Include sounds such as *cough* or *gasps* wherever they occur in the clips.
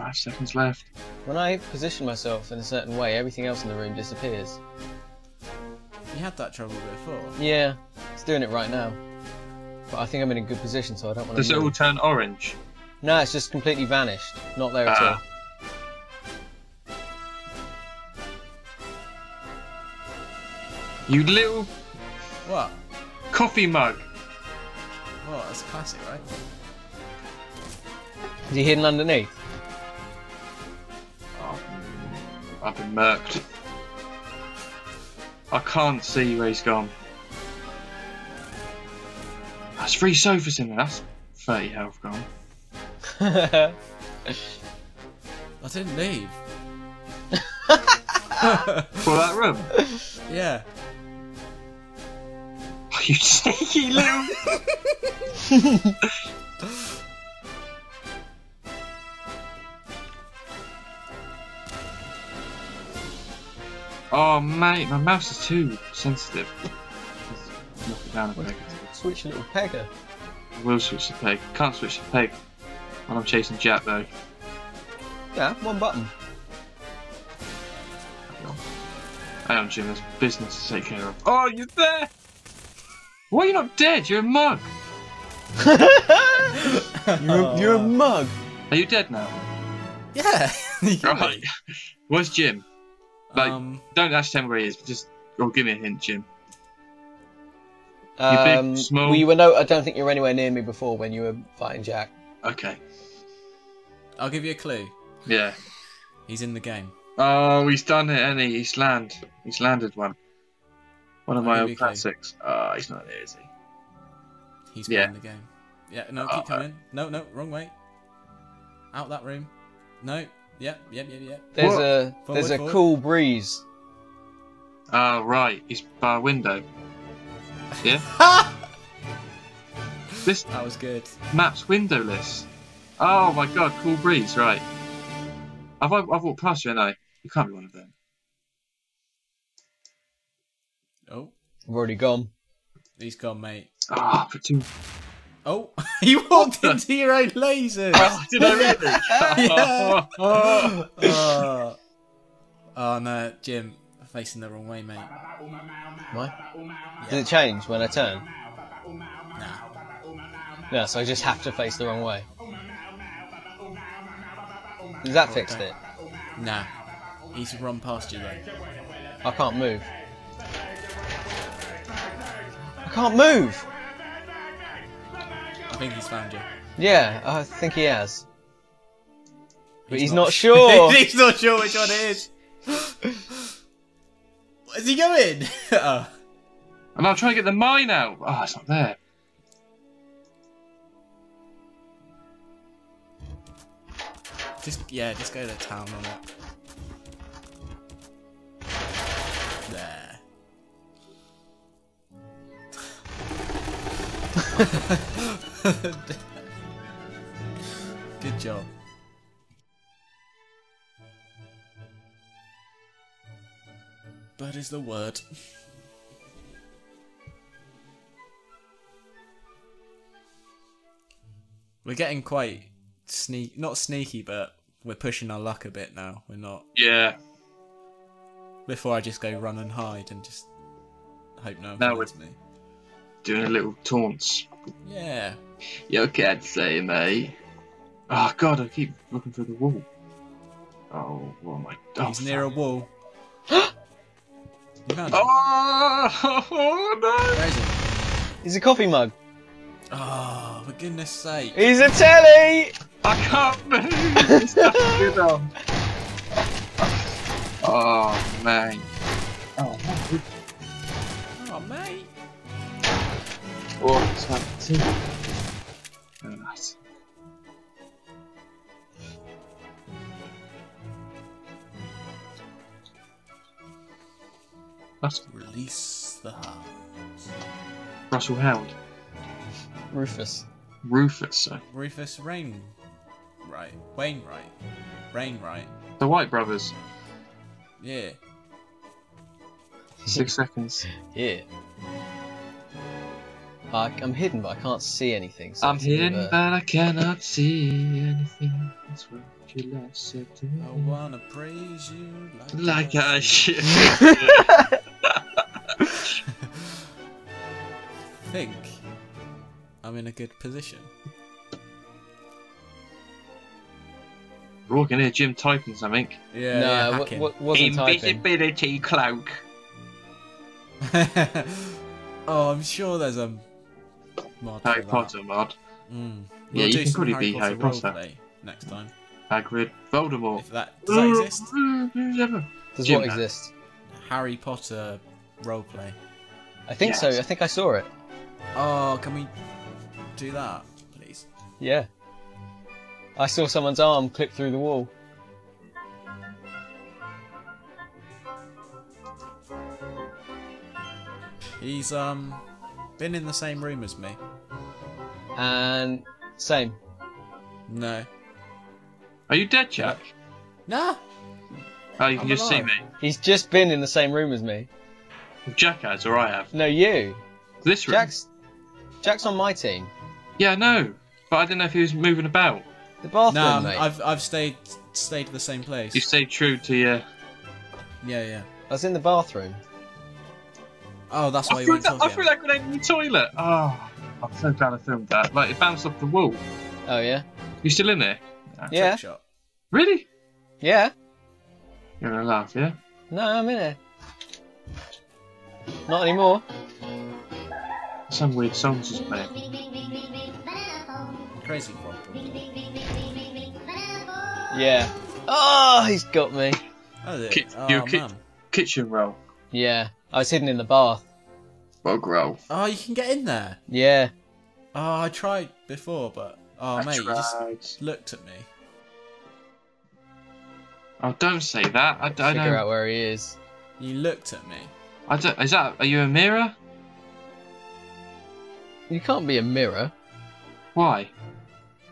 Five seconds left. When I position myself in a certain way, everything else in the room disappears. You had that trouble before. Yeah, it's doing it right now. But I think I'm in a good position, so I don't want Does to it all turn orange? No, it's just completely vanished. Not there at Ah. all. You little What? coffee mug. What? That's a classic, right? Is he hidden underneath? I've been murked. I can't see where he's gone. That's three sofas in there. That's 30 health gone. *laughs* I didn't leave. *laughs* For that room. Yeah. Oh, *laughs* you sneaky little. Oh, mate, my mouse is too sensitive. Knock it down a peg. Switch little pegger. I will switch the peg. Can't switch the peg when I'm chasing Jack though. Yeah, one button. Hang on. Hang on, Jim. There's business to take care of. Oh, you're there! Why are you not dead? You're a mug. *laughs* You're, a- you're a oh. mug. Are you dead now? Yeah. *laughs* Right. Where's Jim? Like, Um, don't actually tell me where he is. But just, or give me a hint, Jim. big, Um, small- well, you were no. I don't think you were anywhere near me before when you were fighting Jack. Okay. I'll give you a clue. Yeah. He's in the game. Oh, he's done it, and he? He's land. He's landed one. One of I'll my old you a classics. Oh, he's not there, is he? He's Yeah. playing the game. Yeah, no, Uh, keep coming. No, no, wrong way. Out that room. No. Yep, yep, yep, yep. There's What? a Forward, there's a forward. cool breeze. Oh, right. He's by a window. Yeah. *laughs* this That was good. map's windowless. Oh my god, cool breeze, right. I've, I've walked past you, and I. You can't be one of them. Oh, I've already gone. he's gone, mate. Ah, for two. Oh, *laughs* you walked into your own lasers. Oh, did I really? *laughs* Yeah. Oh, *laughs* oh. oh no, Jim, facing the wrong way, mate. Why? Did it change when I turn? Nah. No, so I just have to face the wrong way. Has that oh, fixed it? Nah. He's run past you though. I can't move. I can't move. I think he's found you. Yeah, I think he has. But he's, He's not, not- sure. *laughs* he's not sure which one it is. *gasps* Where's he going? *laughs* oh. and I'm trying to get the mine out. Oh, it's not there. Just yeah, just go to town on it. There. *laughs* *laughs* Good job. Bird is the word. We're getting quite sneak, not sneaky, but we're pushing our luck a bit now. We're not. Yeah. Before I just go run and hide and just hope no one finds me. Doing a little taunts. Yeah. You can't say, mate. Oh god, I keep looking through the wall. Oh, what am I? Oh, He's near a wall. *gasps* you found him? Oh, oh *laughs* no! Where is he? He's a coffee mug. Oh, for goodness sake. He's a telly! I can't move. It's not good on. Oh man. Oh, man. Oh, mate. Oh, it's like two. Very nice. That's Release the hound. Russell Hound. Rufus. Rufus, so. Rufus Rain. Right. Wainwright. Rainwright. The White Brothers. Yeah. Six seconds. Yeah. I, I'm hidden, but I can't see anything. So I'm it's a bit of hidden, a- but I cannot see anything. That's what you last said to me. I wanna praise you Like like, I should. *laughs* think I'm in a good position. We're all gonna hear Jim typing something. Yeah, no, yeah, wa- hacking. wa- wasn't typing. Invisibility cloak. *laughs* oh, I'm sure there's a mod Harry. Potter mod. Mm. Yeah, We'll you can probably Harry be Harry Potter Potter. next time. Hagrid. Voldemort. If that does that exist? Does Jim what knows. exist? Harry Potter roleplay. I think so. I think I saw it. Oh, can we do that, please? Yeah. I saw someone's arm clip through the wall. He's um been in the same room as me. And same. No. Are you dead, Jack? Nah. Oh, you can I'm just see me. He's just been in the same room as me. Jack has, or I have. No, you. This room. Jack's Jack's on my team. Yeah, no. But I didn't know if he was moving about. The bathroom, No, mate. I've I've stayed stayed at the same place. You stayed true to your. Yeah, yeah. I was in the bathroom. Oh, that's why I you threw, went that, I threw that grenade in the toilet. Oh, I'm so glad I filmed that. Like, it bounced off the wall. Oh yeah. You still in there? Yeah. Trick shot. Really? Yeah. You're gonna laugh, yeah? No, I'm in it. Not anymore. Some weird songs just playing. Crazy frog. Yeah. Oh, he's got me. Oh, is? Ki- oh you ki- Kitchen roll. Yeah. I was hidden in the bath. Bog roll. Oh, you can get in there. Yeah. Oh, I tried before, but oh I mate, you just looked at me. Oh, don't say that. I, I Figure don't. out where he is. You looked at me. I don't. Is that? Are you a mirror? You can't be a mirror Why?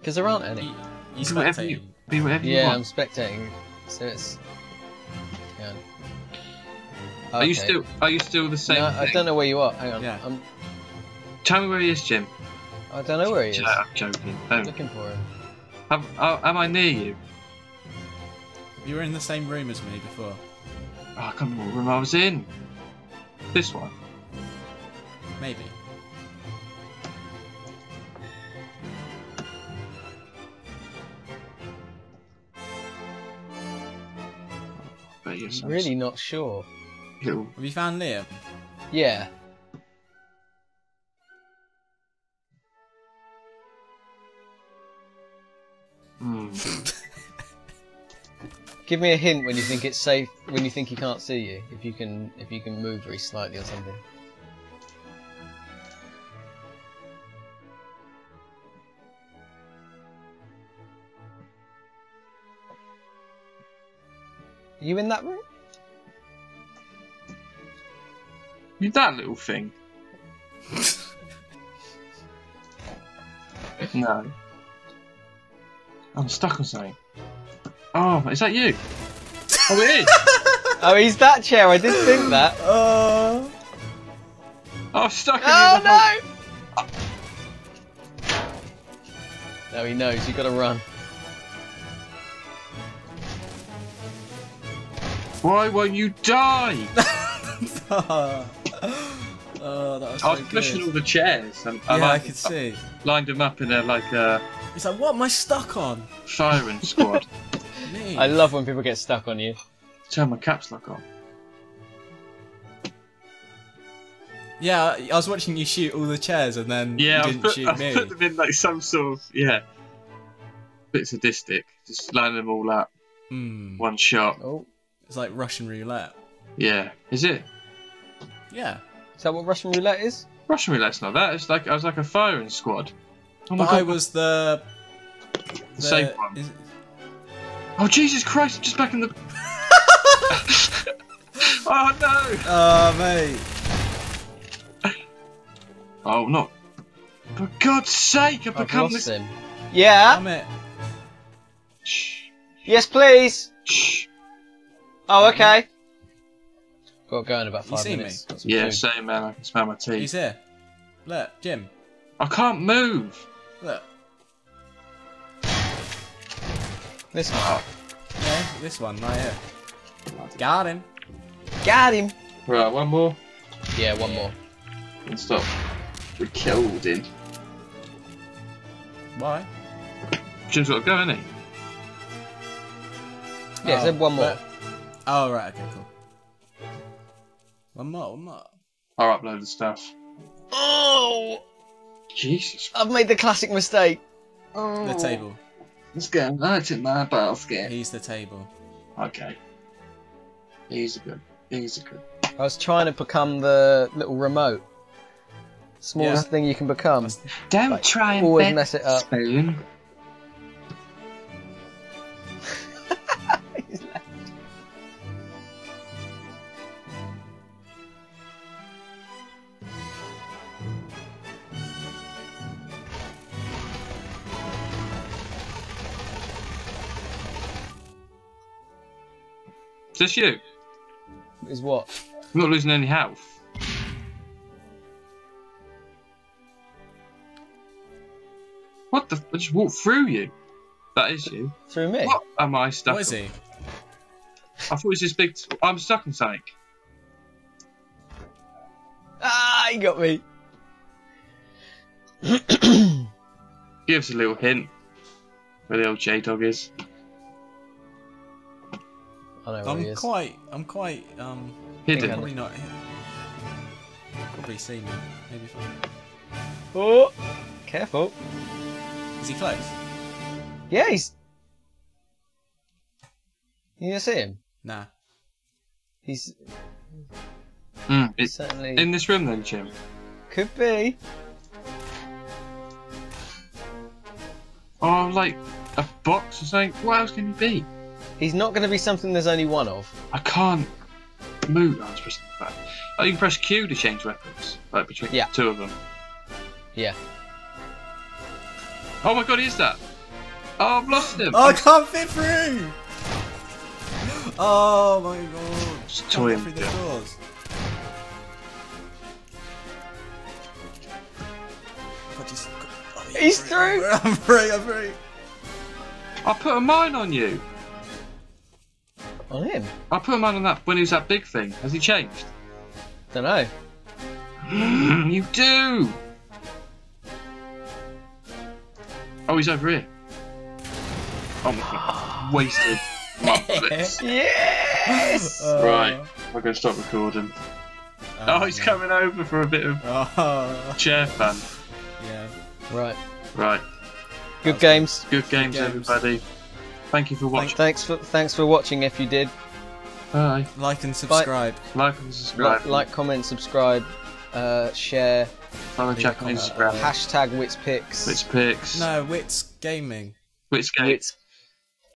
because there aren't any. You, you Be whatever you, spectating. be whatever you Yeah, I'm want. spectating. So it's. Hang on. Are you still? Are you still the same? No, I don't know where you are. Hang on. Yeah. I'm, Tell me where he is, Jim. I don't know where he is. No, I'm joking. I'm Don't. looking for him. Am, oh, uh, am I near you? You were in the same room as me before. Oh, I can't remember what room I was in. This one. Maybe. But you're I'm really not sure. Little. Have you found Liam? Yeah. Hmm. *laughs* Give me a hint when you think it's safe. When you think he can't see you. If you can, if you can move very slightly or something. Are you in that room? You that little thing. *laughs* no. I'm stuck on something. Oh, is that you? Oh, it is. *laughs* Oh, he's that chair. I did think that. *laughs* Oh. Oh, I'm stuck on Oh you. whole- no! No, he knows. You got to run. Why won't you die? Ah. Oh, that was I was pushing good. all the chairs and I, Yeah, I lined, could see. lined them up in a like a He's like, what am I stuck on? firing squad. *laughs* Me. I love when people get stuck on you. Turn my caps lock on. Yeah, I was watching you shoot all the chairs and then Yeah, you I didn't put, shoot I me. put them in like some sort of yeah. Bit sadistic. Just line them all up, Hmm. one shot. Oh, It's like Russian roulette. Yeah, is it? Yeah. Is that what Russian roulette is? Russian roulette's not that. It's like I was like a firing squad. Oh my But god! I was the. the safe one. is- Oh Jesus Christ! I'm just back in the. *laughs* oh no! Oh, mate. Oh not. For God's sake! I've I've become lost this. him. Yeah. Damn it. Shh. Yes, please. Shh. Oh, okay. Got to go in about You five see me? minutes. Got some Yeah, food. same man. I can smell my teeth. He's here. Look, Jim. I can't move. Look. This oh. one. Yeah, this one right here. Got him. Got him. Right, one more. Yeah, one more. And stop. We killed him. Why? Jim's got to go, isn't he? Yeah, Oh, so one more. but- Oh, right, okay, cool. One more, one more. I'll upload the stuff. Oh! Jesus. I've made the classic mistake. Oh. The table. Let's go. That's in my basket. He's the table. Okay. Easy good. Easy good. I was trying to become the little remote. Smallest Yeah. thing you can become. Don't Like, try and always mess it up. Spoon. Is this you? Is what? I'm not losing any health. What the? I just walked through you. That is you. Through me? What am I stuck? What is on? he? I thought it was this big. I'm stuck in something. Ah, he got me. Give us a little hint where the old J Dog is. I know where he I'm is. quite, I'm quite, um, Hidden. Hang on. probably not. Probably seen me. Maybe fine. Oh, careful. Is he close? Yeah, he's. You gonna see him? Nah. He's Mm, it's certainly in this room then, Jim. could be. Oh, like a box or something. What else can it be? He's not going to be something there's only one of. I can't move. Oh, it's pressing the button. Oh, you can press Q to change weapons, like between Yeah. two of them. Yeah. Oh my god, he is that? Oh, I've lost him. Oh, I can't fit through! Oh my god. Just Can't toy him, the doors. God, just- He's through. I'm free, I'm free. I put a mine on you. On him? I put a mine on that when he was that big thing. Has he changed? Don't know. *gasps* you do. Oh, he's over here. Oh my god, *gasps* wasted my bullets. *laughs* Yes. *laughs* Right, I'm gonna stop recording. Oh, oh he's coming over for a bit of *laughs* Oh, chair fun. yeah. right. Right, Good games. good games, games. everybody. Thank you for watching. Thanks for thanks for watching. If you did, Bye. Like and subscribe. Like and subscribe. like, like comment, subscribe, uh, share. follow Jack on Instagram. hashtag Whitspicks. Which picks? No, Whit's Gaming. Which game? Whit's